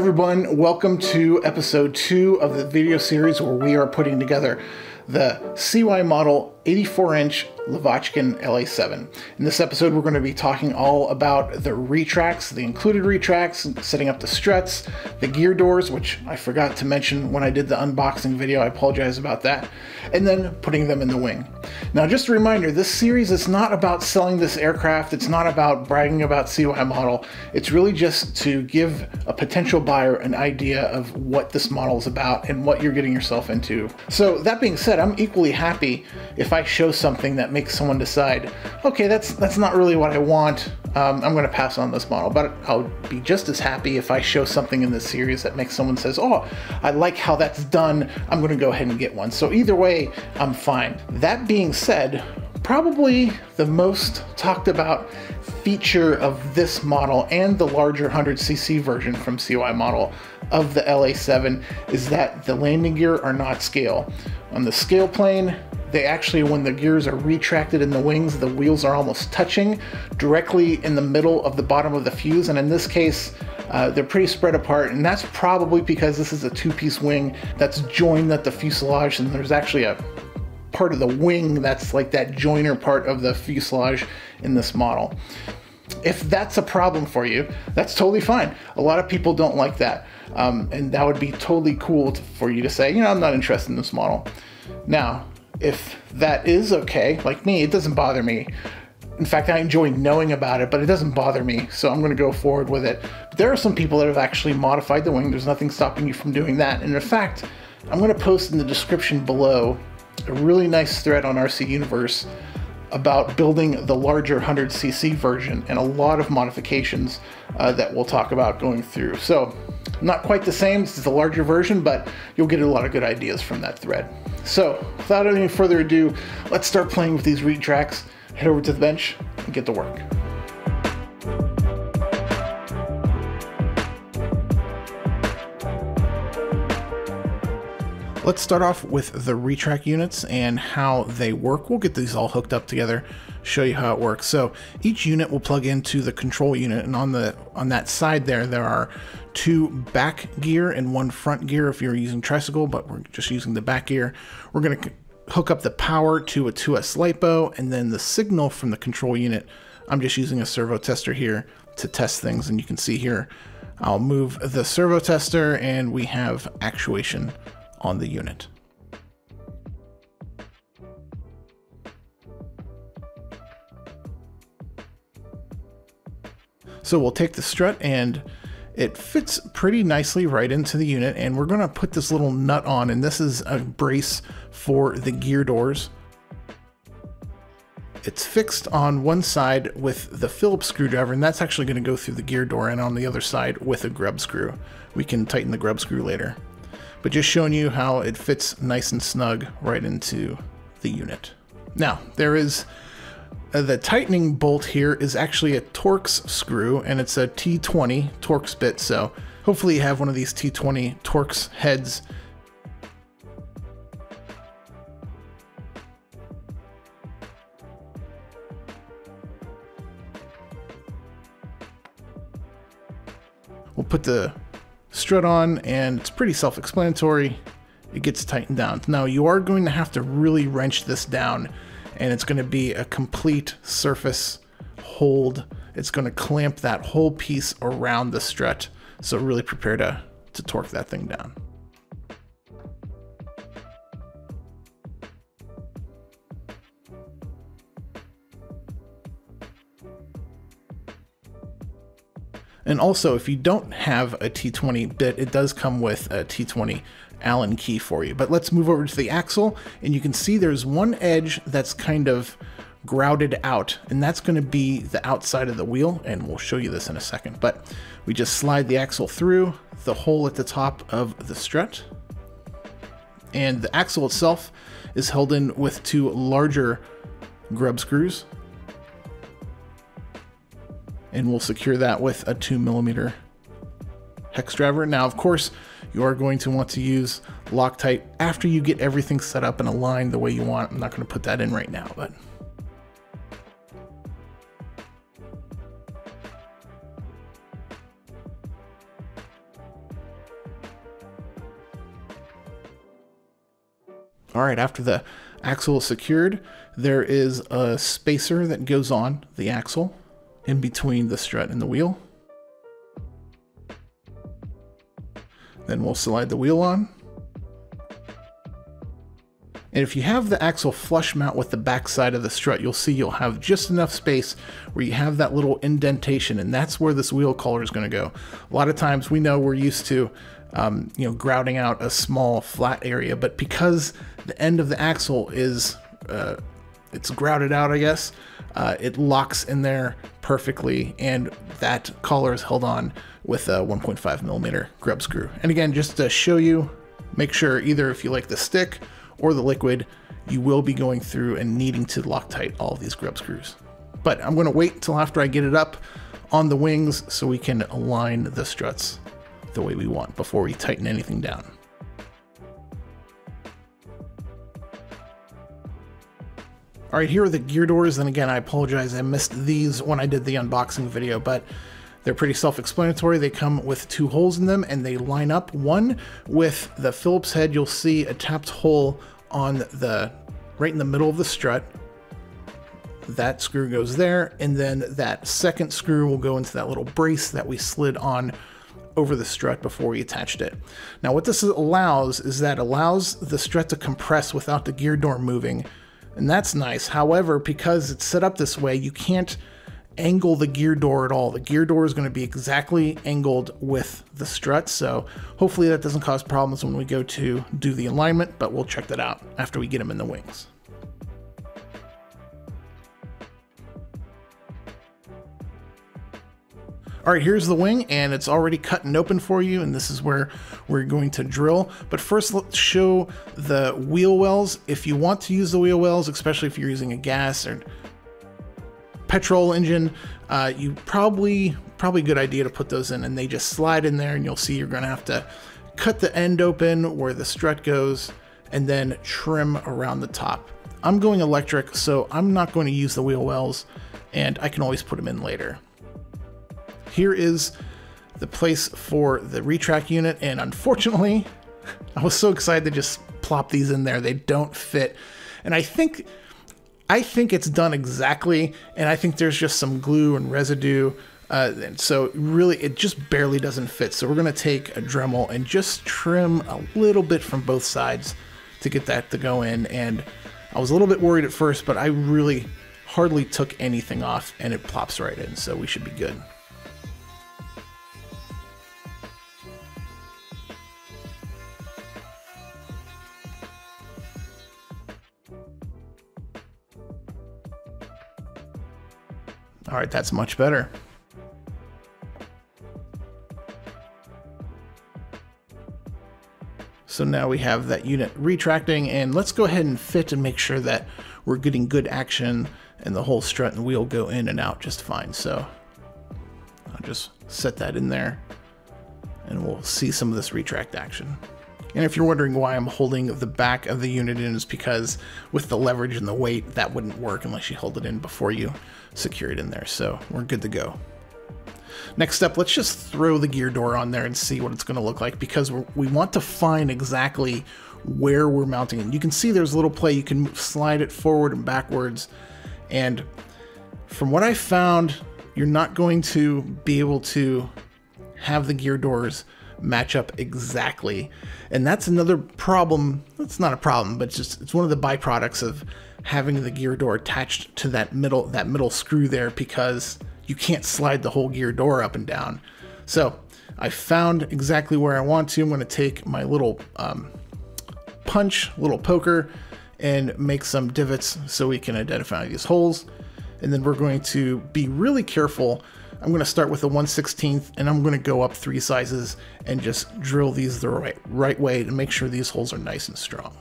Everyone, welcome to episode two of the video series where we are putting together the CY model 84 inch Lavochkin LA7. In this episode, we're going to be talking all about the retracts, the included retracts, setting up the struts, the gear doors, which I forgot to mention when I did the unboxing video. I apologize about that. And then putting them in the wing. Now, just a reminder, this series is not about selling this aircraft. It's not about bragging about CY model. It's really just to give a potential buyer an idea of what this model is about and what you're getting yourself into. So that being said, I'm equally happy if I show something that makes someone decide, okay, that's that's not really what I want. Um, I'm going to pass on this model. But I'll be just as happy if I show something in this series that makes someone says, oh, I like how that's done. I'm going to go ahead and get one. So either way, I'm fine. That being said, probably the most talked about feature of this model and the larger 100cc version from CY model of the LA7 is that the landing gear are not scale. On the scale plane, they actually, when the gears are retracted in the wings, the wheels are almost touching directly in the middle of the bottom of the fuse. And in this case, uh, they're pretty spread apart. And that's probably because this is a two-piece wing that's joined at the fuselage. And there's actually a part of the wing that's like that joiner part of the fuselage in this model. If that's a problem for you, that's totally fine. A lot of people don't like that. Um, and that would be totally cool to, for you to say, you know, I'm not interested in this model. Now, if that is okay, like me, it doesn't bother me. In fact, I enjoy knowing about it, but it doesn't bother me, so I'm going to go forward with it. But there are some people that have actually modified the wing. There's nothing stopping you from doing that. And in fact, I'm going to post in the description below a really nice thread on RC Universe about building the larger 100cc version and a lot of modifications uh, that we'll talk about going through. So, not quite the same, this is the larger version, but you'll get a lot of good ideas from that thread. So, without any further ado, let's start playing with these retracts, head over to the bench, and get to work. Let's start off with the retract units and how they work. We'll get these all hooked up together, show you how it works. So each unit will plug into the control unit and on the on that side there, there are two back gear and one front gear if you're using tricycle, but we're just using the back gear. We're gonna hook up the power to a 2S LiPo and then the signal from the control unit. I'm just using a servo tester here to test things and you can see here, I'll move the servo tester and we have actuation on the unit. So we'll take the strut and it fits pretty nicely right into the unit and we're going to put this little nut on and this is a brace for the gear doors. It's fixed on one side with the Phillips screwdriver and that's actually going to go through the gear door and on the other side with a grub screw. We can tighten the grub screw later but just showing you how it fits nice and snug right into the unit. Now, there is uh, the tightening bolt here is actually a Torx screw and it's a T20 Torx bit, so hopefully you have one of these T20 Torx heads We'll put the strut on and it's pretty self-explanatory. It gets tightened down. Now you are going to have to really wrench this down and it's going to be a complete surface hold. It's going to clamp that whole piece around the strut. So really prepare to, to torque that thing down. And also, if you don't have a T20 bit, it does come with a T20 Allen key for you. But let's move over to the axle, and you can see there's one edge that's kind of grouted out, and that's going to be the outside of the wheel, and we'll show you this in a second. But we just slide the axle through the hole at the top of the strut, and the axle itself is held in with two larger grub screws and we'll secure that with a 2 millimeter hex driver. Now, of course, you are going to want to use Loctite after you get everything set up and aligned the way you want. I'm not going to put that in right now, but... All right, after the axle is secured, there is a spacer that goes on the axle in between the strut and the wheel. Then we'll slide the wheel on. And if you have the axle flush mount with the back side of the strut, you'll see you'll have just enough space where you have that little indentation, and that's where this wheel collar is going to go. A lot of times we know we're used to, um, you know, grouting out a small flat area, but because the end of the axle is, uh, it's grouted out, I guess, uh, it locks in there perfectly, and that collar is held on with a 1.5 millimeter grub screw. And again, just to show you, make sure either if you like the stick or the liquid, you will be going through and needing to Loctite all these grub screws. But I'm gonna wait until after I get it up on the wings so we can align the struts the way we want before we tighten anything down. All right, here are the gear doors. And again, I apologize, I missed these when I did the unboxing video, but they're pretty self-explanatory. They come with two holes in them and they line up. One with the Phillips head, you'll see a tapped hole on the right in the middle of the strut. That screw goes there, and then that second screw will go into that little brace that we slid on over the strut before we attached it. Now what this allows is that allows the strut to compress without the gear door moving, and that's nice. However, because it's set up this way, you can't angle the gear door at all. The gear door is going to be exactly angled with the strut, so hopefully that doesn't cause problems when we go to do the alignment, but we'll check that out after we get them in the wings. All right, here's the wing, and it's already cut and open for you, and this is where we're going to drill. But first, let's show the wheel wells. If you want to use the wheel wells, especially if you're using a gas or petrol engine, uh, you probably probably a good idea to put those in and they just slide in there and you'll see you're going to have to cut the end open where the strut goes and then trim around the top. I'm going electric, so I'm not going to use the wheel wells and I can always put them in later. Here is the place for the retract unit and unfortunately I was so excited to just plop these in there. They don't fit. And I think I think it's done exactly, and I think there's just some glue and residue. Uh, and so really, it just barely doesn't fit. So we're gonna take a Dremel and just trim a little bit from both sides to get that to go in. And I was a little bit worried at first, but I really hardly took anything off and it plops right in. So we should be good. All right, that's much better. So now we have that unit retracting and let's go ahead and fit and make sure that we're getting good action and the whole strut and wheel go in and out just fine. So I'll just set that in there and we'll see some of this retract action. And if you're wondering why I'm holding the back of the unit in, is because with the leverage and the weight, that wouldn't work unless you hold it in before you secure it in there. So we're good to go. Next up, let's just throw the gear door on there and see what it's going to look like because we want to find exactly where we're mounting it. You can see there's a little play. You can slide it forward and backwards. And from what I found, you're not going to be able to have the gear doors match up exactly. And that's another problem. It's not a problem, but it's just it's one of the byproducts of having the gear door attached to that middle that middle screw there because you can't slide the whole gear door up and down. So I found exactly where I want to. I'm going to take my little um, punch, little poker, and make some divots so we can identify these holes. And then we're going to be really careful I'm going to start with a 1 16th and I'm going to go up three sizes and just drill these the right, right way to make sure these holes are nice and strong.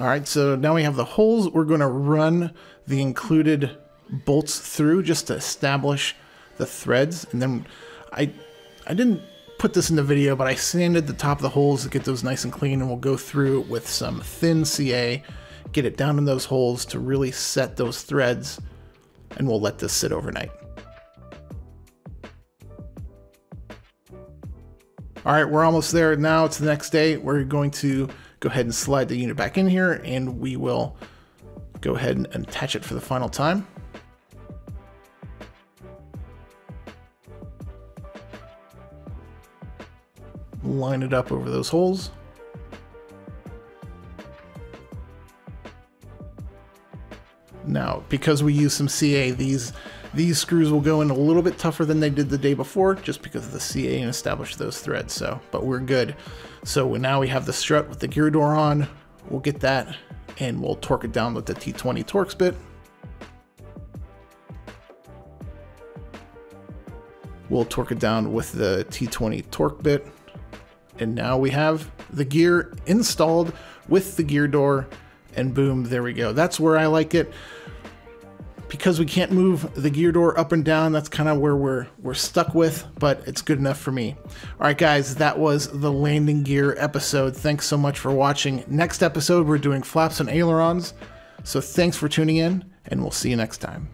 All right, so now we have the holes. We're going to run the included bolts through just to establish the threads. And then I, I didn't put this in the video, but I sanded the top of the holes to get those nice and clean. And we'll go through with some thin CA, get it down in those holes to really set those threads. And we'll let this sit overnight. All right, we're almost there now. It's the next day. We're going to go ahead and slide the unit back in here and we will go ahead and attach it for the final time. Line it up over those holes. Now, because we use some CA, these these screws will go in a little bit tougher than they did the day before, just because of the CA and establish those threads. So, but we're good. So now we have the strut with the gear door on. We'll get that and we'll torque it down with the T20 Torx bit. We'll torque it down with the T20 Torx bit. And now we have the gear installed with the gear door and boom, there we go. That's where I like it because we can't move the gear door up and down, that's kind of where we're we're stuck with, but it's good enough for me. All right, guys, that was the landing gear episode. Thanks so much for watching. Next episode, we're doing flaps and ailerons. So thanks for tuning in, and we'll see you next time.